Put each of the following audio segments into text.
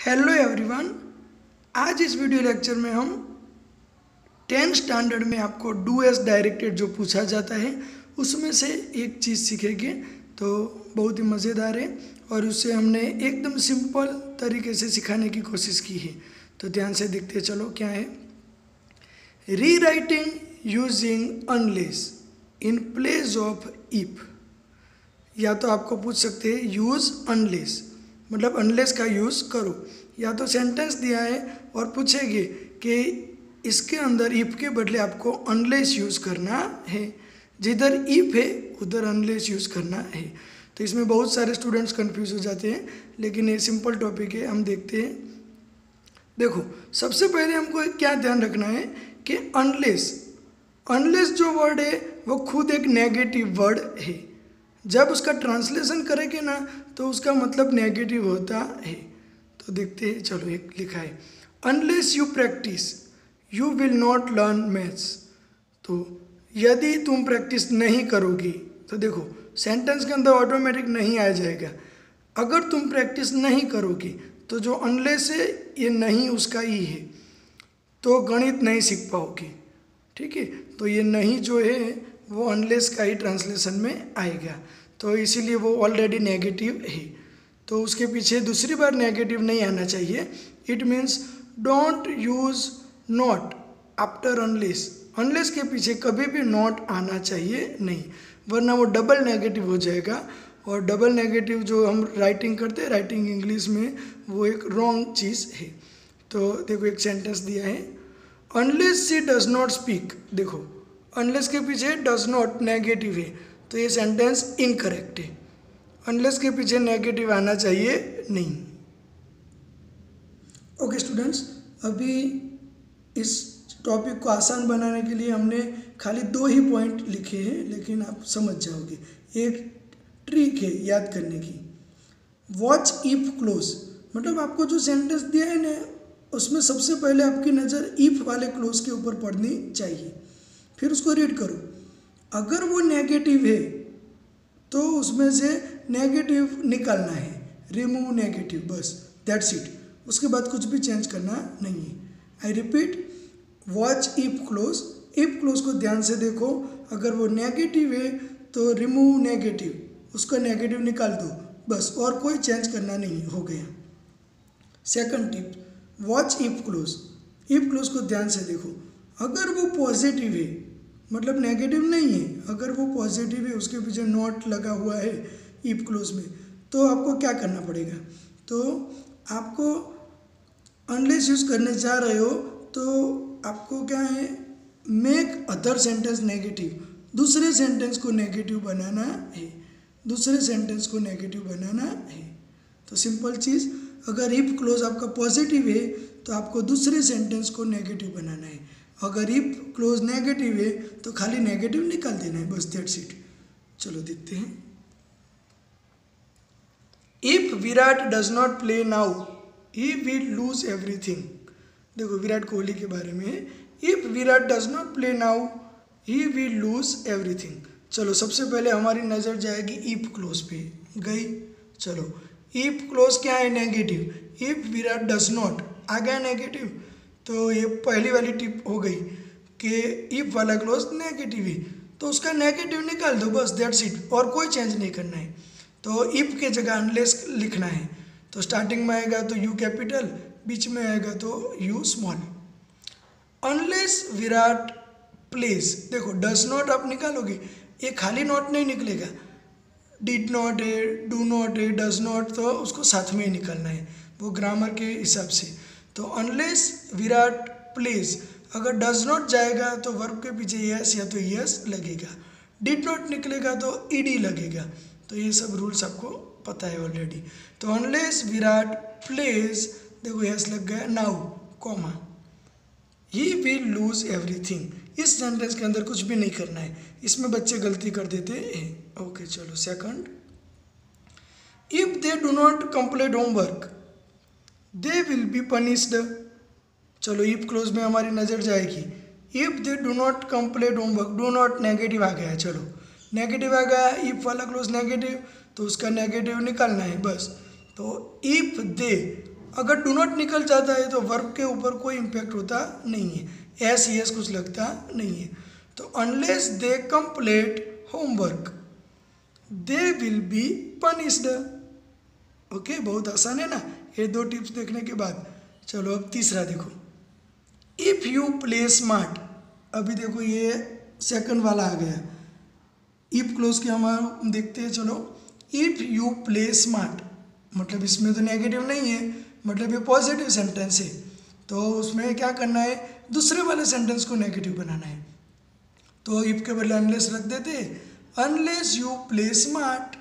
Hello everyone आज इस video lecture में हम टेंथ स्टैंडर्ड में आपको डू एस डायरेक्टेड जो पूछा जाता है, उसमें से एक चीज़ सीखेंगे। तो बहुत ही मज़ेदार है और उससे हमने एकदम सिंपल तरीके से सिखाने की कोशिश की है। तो ध्यान से देखते चलो क्या है। Rewriting using unless in place of if या तो आपको पूछ सकते हैं यूज़ अनलेस मतलब अनलेस का यूज़ करो। या तो सेंटेंस दिया है और पूछेंगे कि इसके अंदर इफ़ के बदले आपको अनलेस यूज़ करना है। जिधर इफ़ है, उधर अनलेस यूज़ करना है। तो इसमें बहुत सारे स्टूडेंट्स कंफ्यूज हो जाते हैं, लेकिन ये सिंपल टॉपिक है, हम देखते हैं। देखो, सबसे पहले हमको क्या ध्यान रखना है कि अनलेस अनलेस जो वर्ड है, वो खुद एक नेगेटिव वर्ड है। जब उसका ट्रांसलेशन करेंगे ना तो उसका मतलब नेगेटिव होता है। तो देखते हैं, चलो एक लिखा है। Unless you practice you will not learn maths तो यदि तुम प्रैक्टिस नहीं करोगी तो देखो सेंटेंस के अंदर ऑटोमेटिक नहीं आ जाएगा। अगर तुम प्रैक्टिस नहीं करोगी तो जो अनलेस है, ये नहीं उसका ही है। तो गणित नहीं सीख पाओगे। ठीक है? तो ये नहीं जो है वो अनलेस का ही ट्रांसलेशन में आएगा। तो इसीलिए वो ऑलरेडी नेगेटिव है। तो उसके पीछे दूसरी बार नेगेटिव नहीं आना चाहिए। It means don't use not after unless unless के पीछे कभी भी नॉट आना चाहिए नहीं। वरना वो डबल नेगेटिव हो जाएगा। और डबल नेगेटिव जो हम राइटिंग करते हैं राइटिंग इंग्लिश में, वो एक रॉन्ग चीज़ है। तो देखो एक सेंटेंस दिया है। Unless she does not speak देखो। अनलेस के पीछे डज नॉट नेगेटिव है तो ये सेंटेंस इनकरेक्ट है। अनलेस के पीछे नेगेटिव आना चाहिए नहीं। ओके okay, स्टूडेंट्स अभी इस टॉपिक को आसान बनाने के लिए हमने खाली दो ही पॉइंट लिखे हैं लेकिन आप समझ जाओगे। एक ट्रिक है याद करने की। वॉच इफ़ क्लोज मतलब आपको जो सेंटेंस दिया है ना उसमें सबसे पहले आपकी नज़र इफ़ वाले क्लोज के ऊपर पड़नी चाहिए। फिर उसको रीड करो। अगर वो नेगेटिव है तो उसमें से नेगेटिव निकालना है। रिमूव नेगेटिव बस दैट्स इट उसके बाद कुछ भी चेंज करना नहीं है। I repeat watch if clause if clause को ध्यान से देखो। अगर वो नेगेटिव है तो रिमूव नेगेटिव उसका नेगेटिव निकाल दो। बस, और कोई चेंज करना नहीं हो गया। Second tip watch if clause if clause को ध्यान से देखो। अगर वो पॉजिटिव है मतलब नेगेटिव नहीं है, अगर वो पॉजिटिव है, उसके पीछे नॉट लगा हुआ है ईप क्लोज में तो आपको क्या करना पड़ेगा? तो आपको अनलेस यूज़ करने जा रहे हो तो आपको क्या है मेक अदर सेंटेंस नेगेटिव दूसरे सेंटेंस को नेगेटिव बनाना है। दूसरे सेंटेंस को नेगेटिव बनाना है। तो सिंपल चीज़, अगर इफ़ क्लोज आपका पॉजिटिव है तो आपको दूसरे सेंटेंस को नेगेटिव बनाना है। अगर इफ़ क्लोज नेगेटिव है तो खाली नेगेटिव निकाल देना है, बस दैट्स इट चलो देखते हैं। If Virat does not play now he will lose everything देखो विराट कोहली के बारे में if Virat does not play now he will lose everything चलो सबसे पहले हमारी नज़र जाएगी इफ़ क्लोज पे। गई? चलो। इफ़ क्लोज क्या है? Negative if Virat does not आ गया नेगेटिव तो ये पहली वाली टिप हो गई कि इफ़ वाला क्लोज नेगेटिव है। तो उसका नेगेटिव निकाल दो, बस दैट्स इट और कोई चेंज नहीं करना है। तो इफ़ के जगह अनलेस लिखना है। तो स्टार्टिंग में आएगा तो यू कैपिटल बीच में आएगा तो you small unless Virat place देखो डज नॉट आप निकालोगे, ये खाली नॉट नहीं निकलेगा। डिड नॉट है डू नॉट है डज नॉट तो उसको साथ में ही निकालना है। वो ग्रामर के हिसाब से। तो अनलेस विराट प्लेस अगर डज नॉट जाएगा तो वर्ब के पीछे यस या तो यस लगेगा। डिड नॉट निकलेगा तो ईडी लगेगा। तो ये सब रूल्स आपको पता है ऑलरेडी तो अनलेस विराट प्लेस देखो यस लग गया। Now comma he will lose everything इस सेंटेंस के अंदर कुछ भी नहीं करना है। इसमें बच्चे गलती कर देते हैं। ओके चलो second if they do not complete homework they will be punished चलो इफ़ क्लोज में हमारी नज़र जाएगी। If they do not complete homework do not negative आ गया चलो। नेगेटिव आ गया इफ़ वाला क्लोज नेगेटिव तो उसका नेगेटिव निकालना है, बस। तो इफ़ दे अगर डू नॉट निकल जाता है तो वर्ब के ऊपर कोई इम्पैक्ट होता नहीं है। एस यस कुछ लगता नहीं है। तो unless they complete homework they will be punished okay बहुत आसान है ना? ये दो टिप्स देखने के बाद। चलो, अब तीसरा देखो। इफ़ यू प्ले स्मार्ट अभी देखो ये सेकंड वाला आ गया। इफ़ क्लोज के हमारा देखते हैं, चलो। इफ़ यू प्ले स्मार्ट मतलब इसमें तो नेगेटिव नहीं है मतलब ये पॉजिटिव सेंटेंस है। तो उसमें क्या करना है? दूसरे वाले सेंटेंस को नेगेटिव बनाना है। तो इफ़ के बदले अनलेस रख देते unless you play smart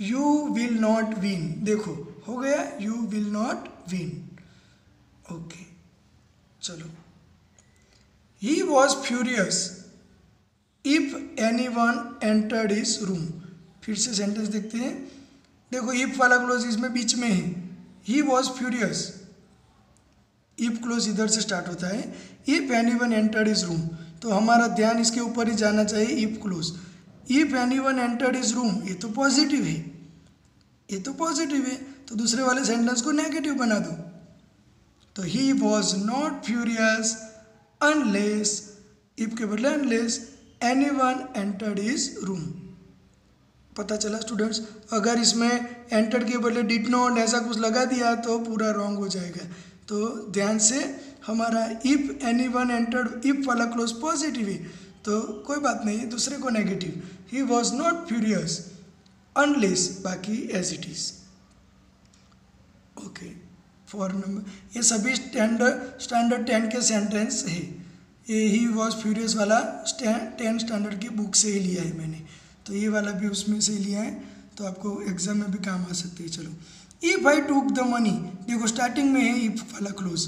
you will not win देखो, हो गया you will not win okay चलो. He was furious if any one entered his room फिर से सेंटेंस देखते हैं. देखो इफ़ वाला क्लोज इसमें बीच में है. He was furious if clause इधर से स्टार्ट होता है. If any one entered his room तो हमारा ध्यान इसके ऊपर ही जाना चाहिए if clause if any one entered his room ये तो पॉजिटिव है। ये तो पॉजिटिव है तो दूसरे वाले सेंटेंस को नेगेटिव बना दो। तो he was not furious unless if के बदले unless any one entered his room पता चला स्टूडेंट्स अगर इसमें एंटर के बदले डिड नॉट ऐसा कुछ लगा दिया तो पूरा रॉन्ग हो जाएगा। तो ध्यान से, हमारा if any one entered if वाला क्लोज पॉजिटिव है। तो कोई बात नहीं, दूसरे को negative he was not furious unless बाकी as it is okay for number ये सभी स्टैंडर्ड स्टैंडर्ड टेन के सेंटेंस है. ये ही वॉज़ फ्यूरियस वाला टेन स्टैंडर्ड की बुक से ही लिया है मैंने. तो ये वाला भी उसमें से लिया है तो आपको एग्ज़ाम में भी काम आ सकते हैं, चलो. If I took the money देखो स्टार्टिंग में है इफ़ वाला क्लोज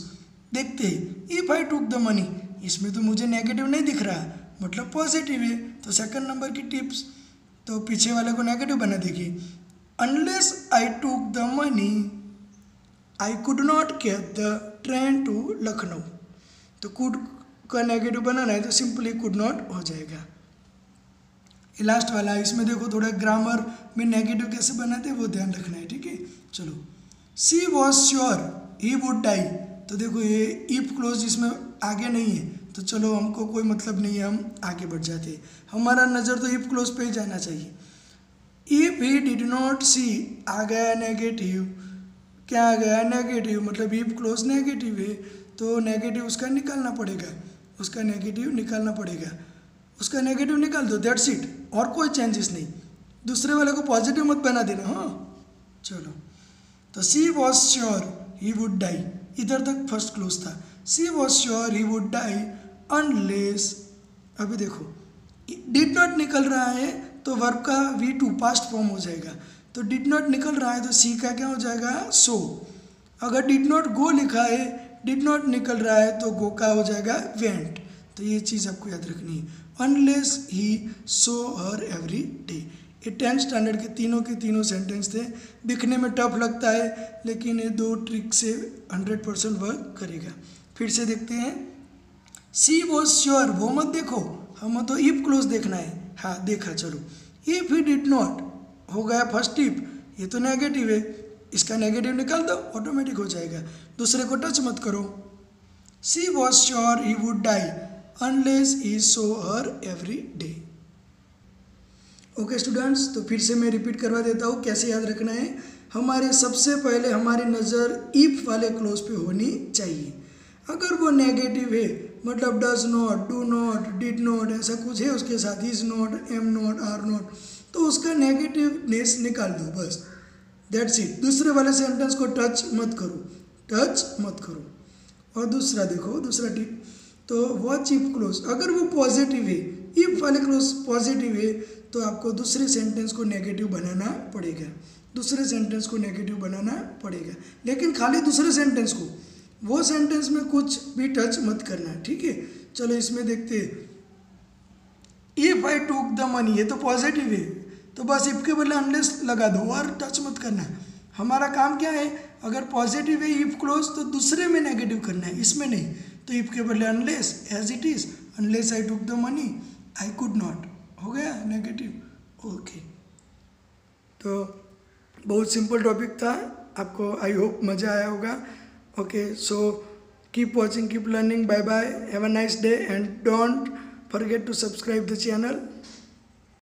देखते हैं if I took the money इसमें तो मुझे नेगेटिव नहीं दिख रहा. मतलब पॉजिटिव है तो सेकंड नंबर की टिप्स तो पीछे वाले को नेगेटिव बना देखिए। Unless I took the money I could not get the train to Lucknow तो कुड का नेगेटिव बनाना है तो सिंपली कुड नॉट हो जाएगा। लास्ट वाला इसमें देखो थोड़ा ग्रामर में नेगेटिव कैसे बनाते हैं, वो ध्यान रखना है, ठीक है? चलो। She was sure he would die तो देखो ये इफ़ क्लोज इसमें आगे नहीं है। तो चलो हमको कोई मतलब नहीं है, हम आगे बढ़ जाते। हमारा नज़र तो इफ़ क्लोज पे ही जाना चाहिए। If he did not see आ गया नेगेटिव क्या आ गया? नेगेटिव मतलब इफ़ क्लोज नेगेटिव है तो नेगेटिव उसका निकालना पड़ेगा। उसका नेगेटिव निकालना पड़ेगा। उसका नेगेटिव निकाल दो दैट्स इट और कोई चेंजेस नहीं। दूसरे वाले को पॉजिटिव मत बना देना हाँ। चलो। तो she was sure he would die इधर तक फ़र्स्ट क्लोज था। She was sure he would die unless अभी देखो डिड नॉट निकल रहा है तो वर्ब का वी टू पास्ट फॉर्म हो जाएगा। तो डिड नॉट निकल रहा है तो सी का क्या हो जाएगा? So so. अगर डिड नॉट गो लिखा है डिड नॉट निकल रहा है तो गो का हो जाएगा वेंट तो ये चीज़ आपको याद रखनी है। Unless he saw her every day ये टेंथ स्टैंडर्ड के तीनों के तीनों सेंटेंस थे। दिखने में टफ लगता है, लेकिन ये दो ट्रिक से हंड्रेड परसेंट वर्क करेगा। फिर से देखते हैं। सी वॉज़ श्योर वो मत देखो। हमें तो इफ़ क्लोज देखना है। हाँ देखा, चलो। इफ़ ही डिड नॉट हो गया फ़र्स्ट इफ़ ये तो नेगेटिव है। इसका नेगेटिव निकाल दो ऑटोमेटिक हो जाएगा। दूसरे को टच मत करो। She was sure he would die unless he saw her every day okay students तो फिर से मैं रिपीट करवा देता हूँ, कैसे याद रखना है? हमारे सबसे पहले हमारी नज़र इफ़ वाले क्लोज पे होनी चाहिए। अगर वो नेगेटिव है मतलब does not do not did not ऐसा कुछ है उसके साथ is not am not are not तो उसका नेगेटिवनेस निकाल दो बस। दैट्स इट दूसरे वाले सेंटेंस को टच मत करो। टच मत करो। और दूसरा देखो, दूसरा टिप तो वॉच इफ़ क्लोज अगर वो पॉजिटिव है इफ़ वाले क्लोज पॉजिटिव है तो आपको दूसरे सेंटेंस को नेगेटिव बनाना पड़ेगा। दूसरे सेंटेंस को नेगेटिव बनाना पड़ेगा। लेकिन खाली दूसरे सेंटेंस को वो सेंटेंस में कुछ भी टच मत करना, ठीक है? चलो इसमें देखते if I took the money ये तो पॉजिटिव है। तो बस इफ़ के बदले अनलेस लगा दो, और टच मत करना। हमारा काम क्या है? अगर पॉजिटिव है इफ़ क्लोज तो दूसरे में नेगेटिव करना है, इसमें नहीं। तो इफ़ के बदले unless as it is unless I took the money I could not हो गया? नेगेटिव ओके तो बहुत सिंपल टॉपिक था। आपको आई होप मज़ा आया होगा। okay so keep watching keep learning. Bye bye have a nice day and don't forget to subscribe the channel.